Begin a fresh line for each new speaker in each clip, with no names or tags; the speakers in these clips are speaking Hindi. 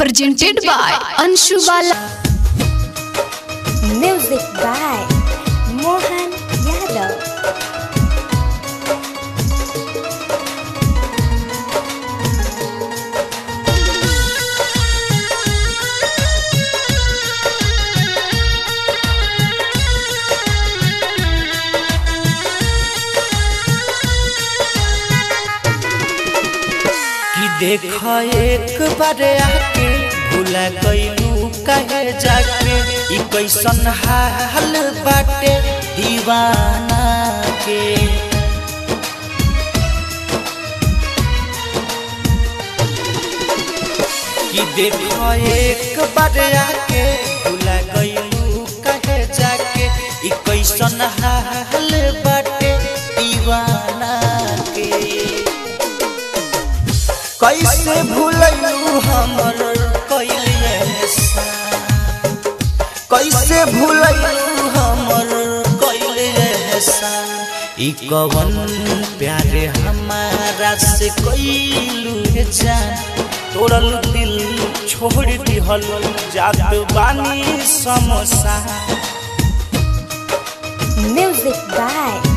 Presented
by Anshu Bala music
by देख एक बार आके, भूला गईलू कहे जाके। ई कैसन हाल बाटे दीवाना के। कि देख एक बार आके, भूला गईलू कैसे भूलू हमर कैसे भूलू हमर ई कवन प्यारे हमारा से कैलू जान तोड़ल दिल छोड़ दिहल जात बानी समोसा।
Music by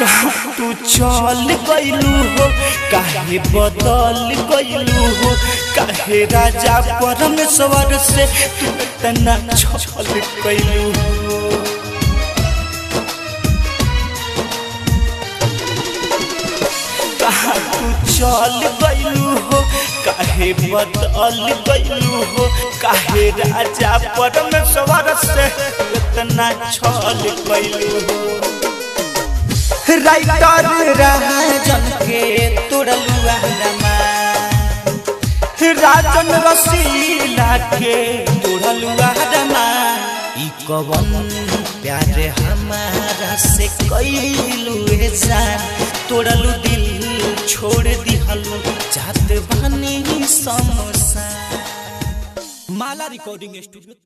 तू चल गईलू हो, काहे बदल गईलू हो? काहे राजा परमेश्वर से तू इतना छल गईलू हो? तू चल गईलू हो, काहे बदल गईलू हो? काहे राजा परमेश्वर से इतना छल गईलू हो? राइटर राजन के राजन रसीला के कवन प्यारे हमारा से कैलू जान। तोड़लू दिल छोड़ दिहलू जात बनी समोसा। माला रिकॉर्डिंग स्टूडियो